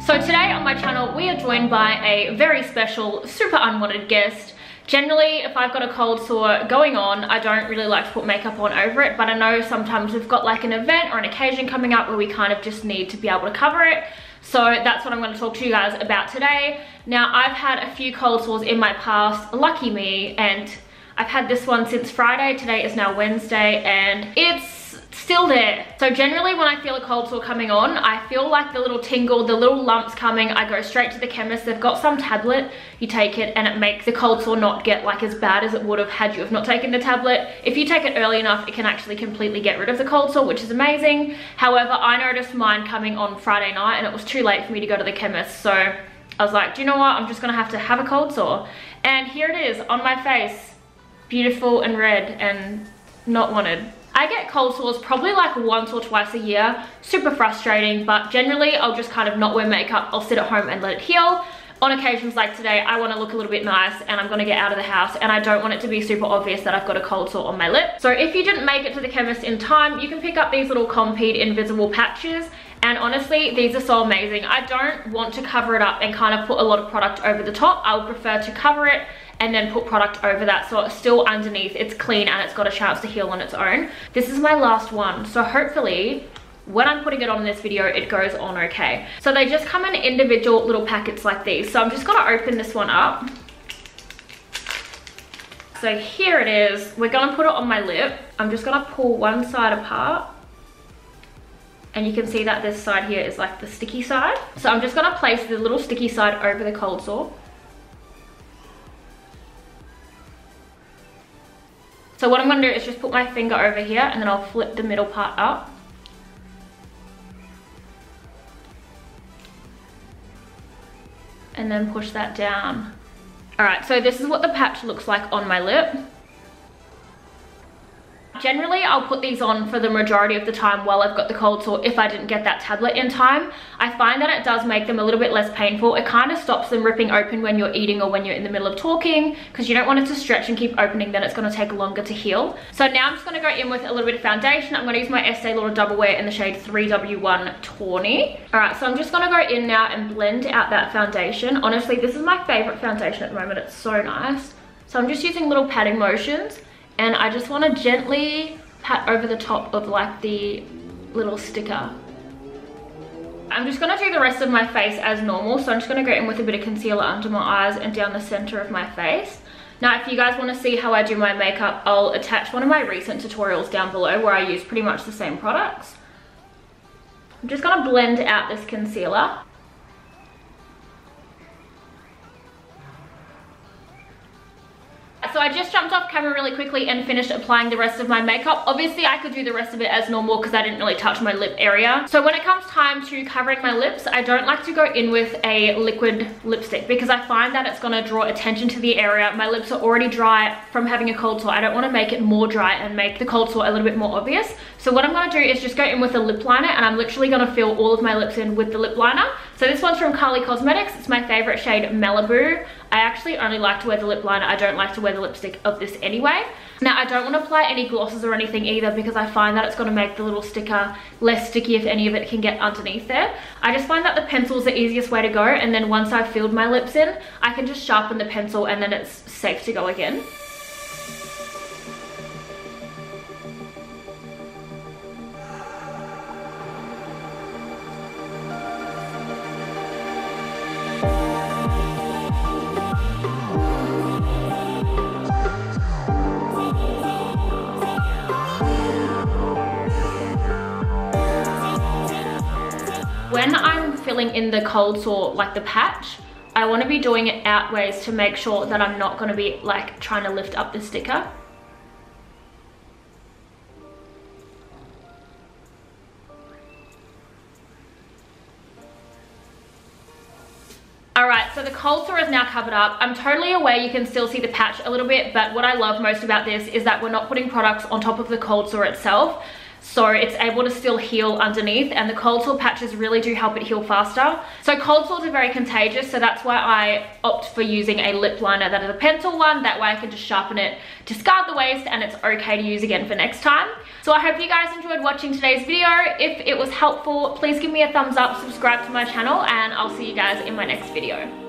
So today on my channel, we are joined by a very special, super unwanted guest. Generally, if I've got a cold sore going on, I don't really like to put makeup on over it, but I know sometimes we've got like an event or an occasion coming up where we kind of just need to be able to cover it. So that's what I'm going to talk to you guys about today. Now, I've had a few cold sores in my past, lucky me, and I've had this one since Friday. Today is now Wednesday, and it's still there. So generally when I feel a cold sore coming on, I feel like the little tingle, the little lumps coming, I go straight to the chemist. They've got some tablet, you take it and it makes the cold sore not get like as bad as it would have had you have not taken the tablet. If you take it early enough, it can actually completely get rid of the cold sore, which is amazing. However, I noticed mine coming on Friday night and it was too late for me to go to the chemist. So I was like, do you know what? I'm just gonna have to have a cold sore. And here it is on my face, beautiful and red and not wanted. I get cold sores probably like once or twice a year. Super frustrating, but generally I'll just kind of not wear makeup. I'll sit at home and let it heal. On occasions like today, I want to look a little bit nice and I'm going to get out of the house and I don't want it to be super obvious that I've got a cold sore on my lip. So if you didn't make it to the chemist in time, you can pick up these little Compeed invisible patches and honestly these are so amazing i don't want to cover it up and kind of put a lot of product over the top i would prefer to cover it and then put product over that so it's still underneath it's clean and it's got a chance to heal on its own this is my last one so hopefully when I'm putting it on in this video, it goes on okay. So they just come in individual little packets like these. So I'm just gonna open this one up. So here it is. We're gonna put it on my lip. I'm just gonna pull one side apart. And you can see that this side here is like the sticky side. So I'm just gonna place the little sticky side over the cold sore. So what I'm gonna do is just put my finger over here and then I'll flip the middle part up. And then push that down. All right, so this is what the patch looks like on my lip. Generally, I'll put these on for the majority of the time while I've got the cold sore if I didn't get that tablet in time. I find that it does make them a little bit less painful. It kind of stops them ripping open when you're eating or when you're in the middle of talking because you don't want it to stretch and keep opening, then it's going to take longer to heal. So now I'm just going to go in with a little bit of foundation. I'm going to use my Estee Lauder Double Wear in the shade 3W1 Tawny. Alright, so I'm just going to go in now and blend out that foundation. Honestly, this is my favourite foundation at the moment. It's so nice. So I'm just using little patting motions and I just want to gently pat over the top of like the little sticker. I'm just going to do the rest of my face as normal. So I'm just going to go in with a bit of concealer under my eyes and down the center of my face. Now, if you guys want to see how I do my makeup, I'll attach one of my recent tutorials down below where I use pretty much the same products. I'm just going to blend out this concealer. So I just jumped off camera really quickly and finished applying the rest of my makeup. Obviously I could do the rest of it as normal because I didn't really touch my lip area. So when it comes time to covering my lips, I don't like to go in with a liquid lipstick because I find that it's gonna draw attention to the area. My lips are already dry from having a cold sore. I don't wanna make it more dry and make the cold sore a little bit more obvious. So what I'm gonna do is just go in with a lip liner and I'm literally gonna fill all of my lips in with the lip liner. So this one's from Kylie Cosmetics. It's my favorite shade, Maliboo. I actually only like to wear the lip liner. I don't like to wear the lipstick of this anyway. Now I don't want to apply any glosses or anything either because I find that it's going to make the little sticker less sticky if any of it can get underneath there. I just find that the pencil is the easiest way to go and then once I've filled my lips in, I can just sharpen the pencil and then it's safe to go again. When I'm filling in the cold sore, like the patch, I want to be doing it outways to make sure that I'm not going to be like trying to lift up the sticker. Alright, so the cold sore is now covered up. I'm totally aware you can still see the patch a little bit, but what I love most about this is that we're not putting products on top of the cold sore itself. So it's able to still heal underneath and the cold sore patches really do help it heal faster. So cold sores are very contagious so that's why I opt for using a lip liner that is a pencil one that way I can just sharpen it, discard the waste and it's okay to use again for next time. So I hope you guys enjoyed watching today's video. If it was helpful please give me a thumbs up, subscribe to my channel and I'll see you guys in my next video.